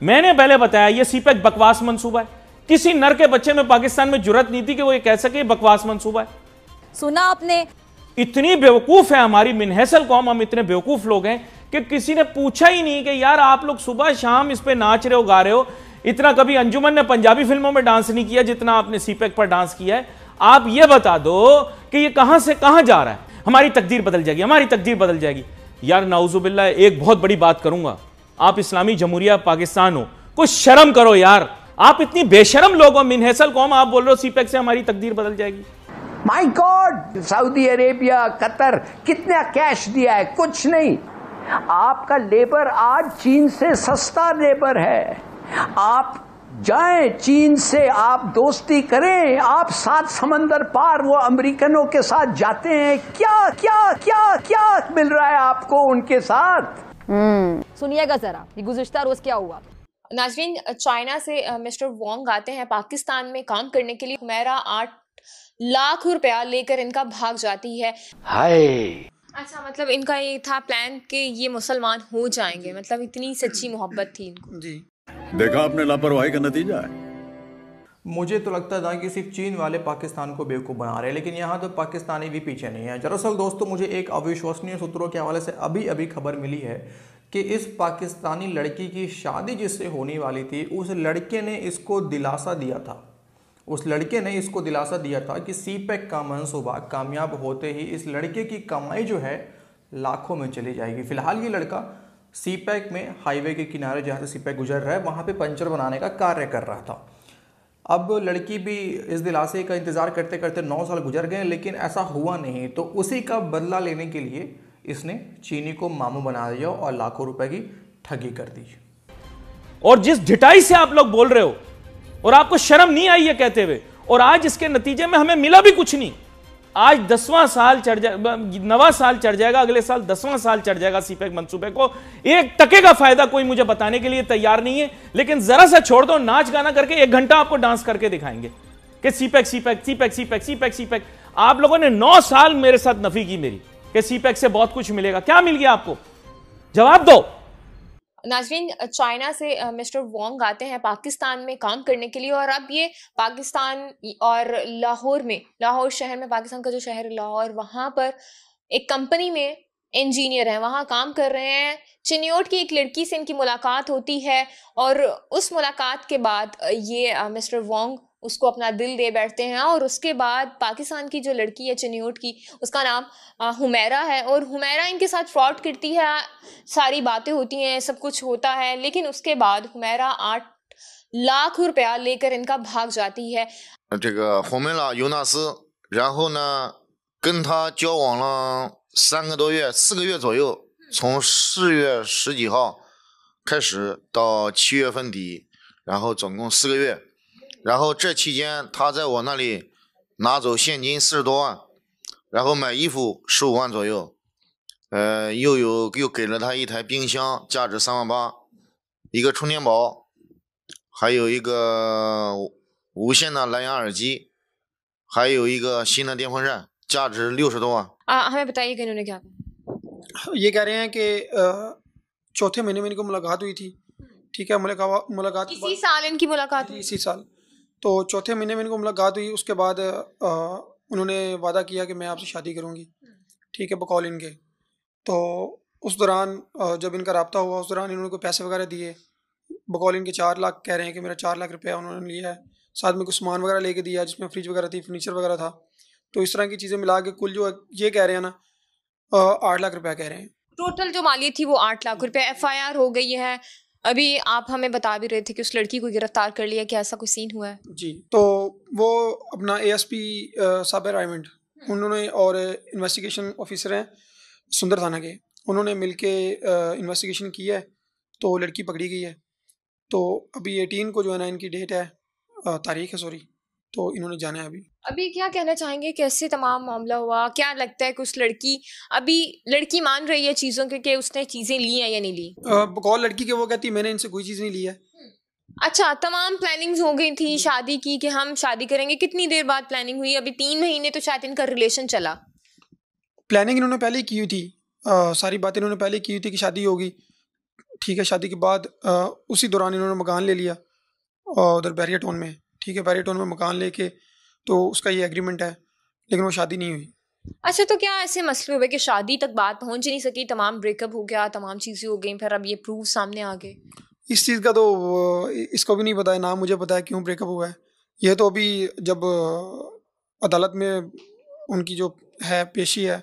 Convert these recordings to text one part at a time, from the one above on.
मैंने पहले बताया ये सीपैक बकवास मंसूबा है। किसी नर के बच्चे में पाकिस्तान में ज़रूरत नहीं थी कि वो ये कह सके बकवास मंसूबा है। सुना आपने? इतनी बेवकूफ़ है हमारी मिनहसल कौम हम इतने बेवकूफ़ लोग हैं कि किसी ने पूछा ही नहीं कि यार आप लोग सुबह शाम इस पे नाच रहे हो गा रहे हो। इतना कभी अंजुमन ने पंजाबी फ़िल्मों में डांस नहीं किया जितना आपने सीपैक पर डांस किया है। आप ये बता दो कि ये कहाँ से कहाँ जा रहा है? हमारी तकदीर बदल जाएगी हमारी तकदीर बदल जाएगी। यार नाउजुबिल्ला एक बहुत बड़ी बात करूँगा। आप इस्लामी जमहूरिया पाकिस्तान हो कुछ शर्म करो यार। आप इतनी बेशरम लोग हो मिनहसल कौम, आप बोल रहे हो सीपैक से हमारी तकदीर बदल जाएगी। My God Saudi Arabia Qatar कितना कैश दिया है? कुछ नहीं। आपका लेबर आज चीन से सस्ता लेबर है। आप जाएँ चीन से, आप दोस्ती करें, आप सात समंदर पार वो अमेरिकनों के साथ जाते हैं। क्या क्या क्या क्या मिल रहा है आपको उनके साथ? सुनिएगा जरा ये गुजश्ता रोज क्या हुआ? नाजरीन चाइना से मिस्टर वोंग आते हैं पाकिस्तान में काम करने के लिए। मेरा आठ लाख रुपया लेकर इनका भाग जाती है। हाय। अच्छा मतलब इनका ये था प्लान कि ये मुसलमान हो जाएँगे। मतलब इतनी सच्ची मोहब्बत थी इनको। जी। देखा आपने लापरवाही का नतीजा है? मुझे तो लगता था कि सिर्फ़ चीन वाले पाकिस्तान को बेवकूफ़ बना रहे हैं, लेकिन यहाँ तो पाकिस्तानी भी पीछे नहीं है। दरअसल दोस्तों, मुझे एक अविश्वसनीय सूत्रों के हवाले से अभी अभी खबर मिली है कि इस पाकिस्तानी लड़की की शादी जिससे होने वाली थी, उस लड़के ने इसको दिलासा दिया था। उस लड़के ने इसको दिलासा दिया था कि सी पैक का मनसूबा कामयाब होते ही इस लड़के की कमाई जो है लाखों में चली जाएगी। फ़िलहाल ये लड़का सी पैक में हाईवे के किनारे जहाँ से सी पैक गुजर रहा है, वहाँ पे पंचर बनाने का कार्य कर रहा था। अब लड़की भी इस दिलासे का इंतज़ार करते करते नौ साल गुजर गए, लेकिन ऐसा हुआ नहीं। तो उसी का बदला लेने के लिए इसने चीनी को मामू बना दिया और लाखों रुपए की ठगी कर दी। और जिस ढिटाई से आप लोग बोल रहे हो, और आपको शर्म नहीं आई है कहते हुए, और आज इसके नतीजे में हमें मिला भी कुछ नहीं आज दसवां साल चढ़ जाए नवा साल चढ़ जाएगा, अगले साल दसवां साल चढ़ जाएगा सीपैक मंसूबे को। एक टके का फ़ायदा कोई मुझे बताने के लिए तैयार नहीं है, लेकिन जरा सा छोड़ दो, नाच गाना करके एक घंटा आपको डांस करके दिखाएँगे कि CPEC CPEC CPEC CPEC CPEC CPEC आप लोगों ने नौ साल मेरे साथ नफी की मेरी, कि सीपैक से बहुत कुछ मिलेगा। क्या मिल गया आपको? जवाब दो। नाजरीन, चाइना से मिस्टर वोंग आते हैं पाकिस्तान में काम करने के लिए और अब ये पाकिस्तान और लाहौर में, लाहौर शहर में, पाकिस्तान का जो शहर है लाहौर, वहाँ पर एक कंपनी में इंजीनियर हैं। वहाँ काम कर रहे हैं। चिन्योट की एक लड़की से इनकी मुलाकात होती है और उस मुलाकात के बाद ये मिस्टर वोंग उसको अपना दिल दे बैठते हैं और उसके बाद पाकिस्तान की जो लड़की है चिन्योट की उसका नाम अ, हुमैरा है और हुमैरा इनके साथ फ्रॉड करती है सारी बातें होती हैं सब कुछ होता है लेकिन उसके बाद हुमैरा आठ लाख रुपया लेकर इनका भाग जाती है 这个红梅拉尤纳斯，然后呢，跟他交往了三个多月、四个月左右，从四月十几号开始到七月份底，然后总共四个月， 然后这期间他在我那里拿走现金四十多万，然后买衣服十五万左右，呃，又有又给了他一台冰箱，价值三万八，一个充电宝，还有一个无线的蓝牙耳机，还有一个新的电风扇，价值六十多万。 आ, हमें बताइए कि इन्होंने क्या किया ये कह रहे हैं कि अ, चौथे महीने में इनको मुलाकात हुई थी ठीक है मुलाकात मुलाकात के इसी बाद- साल इनकी मुलाकात जी, हुई इसी साल तो चौथे महीने में इनको मुलाकात हुई उसके बाद अ, उन्होंने वादा किया कि मैं आपसे शादी करूँगी। ठीक है बकौल इनके। तो उस दौरान जब इनका रबता हुआ उस दौरान इन्होंने कोई पैसे वगैरह दिए। बकौल इनके चार लाख कह रहे हैं कि मेरा चार लाख रुपया उन्होंने लिया है। साथ में कुछ सामान वगैरह लेके दिया जिसमें फ्रिज वगैरह थी फर्नीचर वगैरह था। तो इस तरह की चीज़ें मिला के कुल जो ये कह रहे हैं ना आठ लाख रुपया कह रहे हैं। टोटल जो मालियत थी वो आठ लाख रुपए एफआईआर हो गई है अभी आप हमें बता भी रहे थे कि उस लड़की को गिरफ़्तार कर लिया कि ऐसा कोई सीन हुआ है। जी तो वो अपना A S P Sabir Raymond उन्होंने और इन्वेस्टिगेशन ऑफिसर हैं सुंदर थाना के उन्होंने मिल के इन्वेस्टिगेशन की है तो लड़की पकड़ी गई है। तो अभी एटीन को जो है ना इनकी डेट है तारीख है सॉरी तो इन्होंने जाना है अभी। अभी क्या कहना चाहेंगे? कैसे तमाम मामला हुआ? क्या लगता है कि उस लड़की अभी लड़की मान रही है चीज़ों के कि उसने चीज़ें ली हैं या नहीं ली? बकौल लड़की के वो कहती मैंने इनसे कोई चीज़ नहीं ली है। अच्छा तमाम प्लानिंग्स हो गई थी शादी की कि हम शादी करेंगे। कितनी देर बाद प्लानिंग हुई? अभी तीन महीने तो शायद इनका रिलेशन चला। प्लानिंग इन्होंने पहले ही की हुई थी। अ, सारी बातें इन्होंने पहले की हुई थी कि शादी होगी। ठीक है शादी के बाद अ, उसी दौरान इन्होंने मकान ले लिया और उधर बैरिया टाउन में। ठीक है बैरिया टाउन में मकान लेके तो उसका ये एग्रीमेंट है लेकिन वो शादी नहीं हुई। अच्छा तो क्या ऐसे मसले हुए कि शादी तक बात पहुँच ही नहीं सकी तमाम ब्रेकअप हो गया तमाम चीज़ें हो गई फिर अब ये प्रूफ सामने आ गए? इस चीज़ का तो इसको भी नहीं पता है ना मुझे पता है क्यों ब्रेकअप हुआ है। ये तो अभी जब अदालत में उनकी जो है पेशी है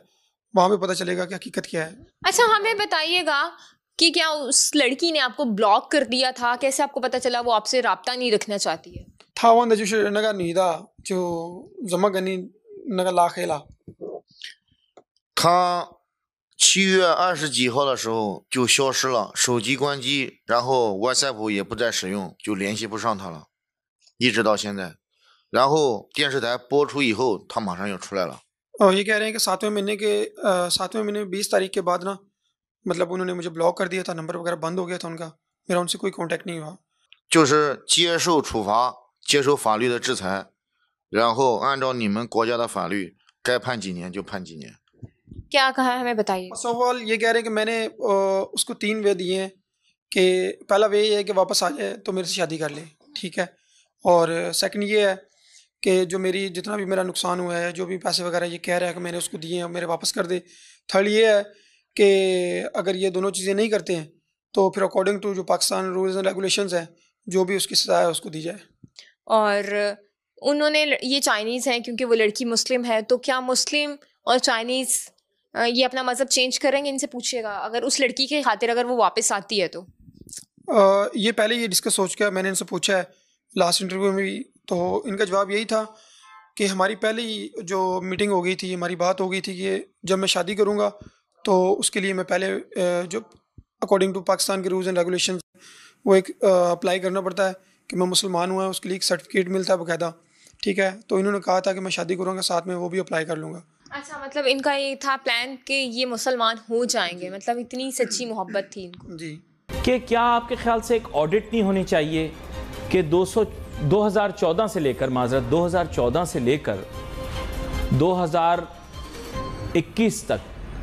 वहाँ पे पता चलेगा कि हकीकत क्या है। अच्छा हमें बताइएगा कि क्या उस लड़की ने आपको ब्लॉक कर दिया था? कैसे आपको पता चला वो आपसे रब्ता नहीं रखना चाहती है? 他问的就是那个女的就怎么跟你那个拉黑了。他七月二十几号的时候就消失了，手机关机，然后 WhatsApp 也不再使用，就联系不上他了，一直到现在。然后电视台播出以后，他马上又出来了。 और ये कह रहे हैं कि सातवें महीने के अ, सातवें महीने बीस तारीख के बाद ना मतलब उन्होंने मुझे ब्लॉक कर दिया था नंबर वगैरह बंद हो गया था उनका मेरा उनसे कोई कांटेक्ट नहीं हुआ 就是接受处罚， 接受法律的制裁，然后按照你们国家的法律，该判几年就判几年。 क्या कहा है हमें बताइए सवाल ये कह रहे हैं कि मैंने अ, उसको तीन वे दिए हैं कि पहला वे ये है कि वापस आ जाए तो मेरे से शादी कर ले ठीक है और सेकंड ये है कि जो मेरी जितना भी मेरा नुकसान हुआ है जो भी पैसे वगैरह ये कह रहा है कि मैंने उसको दिए हैं मेरे वापस कर दे थर्ड ये है कि अगर ये दोनों चीज़ें नहीं करते हैं तो फिर अकॉर्डिंग टू जो पाकिस्तान रूल्स एंड रेगुलेशंस है जो भी उसकी सज़ा है उसको दी जाए और उन्होंने ये चाइनीज़ हैं क्योंकि वो लड़की मुस्लिम है तो क्या मुस्लिम और चाइनीज़ ये अपना मज़हब चेंज करेंगे? इनसे पूछिएगा। अगर उस लड़की के खातिर अगर वो वापस आती है तो। अ, ये पहले ये डिस्कस हो चुका है मैंने इनसे पूछा है लास्ट इंटरव्यू में भी तो इनका जवाब यही था कि हमारी पहली जो मीटिंग हो गई थी हमारी बात हो गई थी कि जब मैं शादी करूँगा तो उसके लिए मैं पहले जो अकॉर्डिंग टू पाकिस्तान के रूल्स एंड रेगुलेशन वो एक अप्लाई करना पड़ता है। कि मैं मुसलमान हुआ उसके लिए एक सर्टिफिकेट मिलता है बाकायदा ठीक है? तो इन्होंने कहा था कि मैं शादी करूँगा साथ में वो भी अप्लाई कर लूँगा। अच्छा मतलब इनका ये था प्लान कि ये मुसलमान हो जाएँगे मतलब इतनी सच्ची मोहब्बत थी इनको। जी। कि क्या आपके ख्याल से एक ऑडिट नहीं होनी चाहिए कि 200 2014 से लेकर माजरत 2014 से लेकर 2021 तक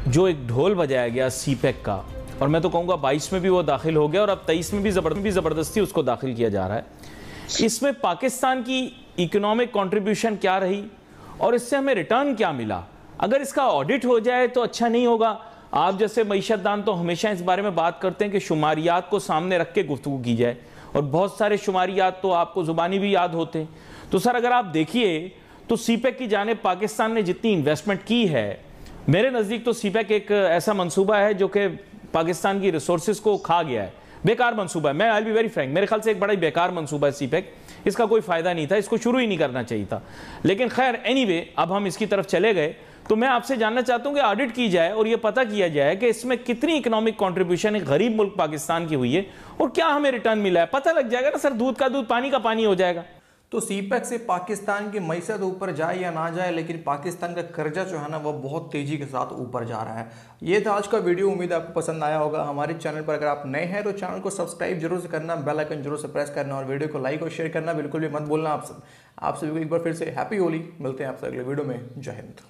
जो एक ढोल बजाया गया सीपैक का और मैं तो कहूँगा 22 में भी वो दाखिल हो गया और अब 23 में भी जबर, भी ज़बरदस्ती उसको दाखिल किया जा रहा है। इसमें पाकिस्तान की इकोनॉमिक कंट्रीब्यूशन क्या रही और इससे हमें रिटर्न क्या मिला? अगर इसका ऑडिट हो जाए तो अच्छा नहीं होगा। आप जैसे मीशतदान तो हमेशा इस बारे में बात करते हैं कि शुमारियात को सामने रख के गुफ्तु की जाए और बहुत सारे शुमारियात तो आपको ज़ुबानी भी याद होते। हैं तो सर, अगर आप देखिए तो सीपैक की जाने पाकिस्तान ने जितनी इन्वेस्टमेंट की है, मेरे नज़दीक तो सीपैक एक ऐसा मंसूबा है जो कि पाकिस्तान की रिसोर्सेज को खा गया है। बेकार मनसूबा है। मैं आई बी वेरी फ्रैंक मेरे ख्याल से एक बड़ा ही बेकार मनसूबा है सीपैक इसका कोई फ़ायदा नहीं था, इसको शुरू ही नहीं करना चाहिए था। लेकिन खैर एनीवे अब हम इसकी तरफ़ चले गए। तो मैं आपसे जानना चाहता हूँ कि ऑडिट की जाए और ये पता किया जाए कि इसमें कितनी इकोनॉमिक कंट्रीब्यूशन एक गरीब मुल्क पाकिस्तान की हुई है और क्या हमें रिटर्न मिला है। पता लग जाएगा ना, सर, दूध का दूध पानी का पानी हो जाएगा। तो सीपैक से पाकिस्तान की मैसत ऊपर जाए या ना जाए, लेकिन पाकिस्तान का कर्जा जो है ना वह बहुत तेज़ी के साथ ऊपर जा रहा है। ये था आज का वीडियो, उम्मीद आपको पसंद आया होगा। हमारे चैनल पर अगर आप नए हैं तो चैनल को सब्सक्राइब ज़रूर से करना, बेल आइकन ज़रूर से प्रेस करना, और वीडियो को लाइक और शेयर करना बिल्कुल भी मत बोलना आप सब, आप सभी को एक बार फिर से हैप्पी होली। मिलते हैं आपसे अगले वीडियो में। जय हिंद।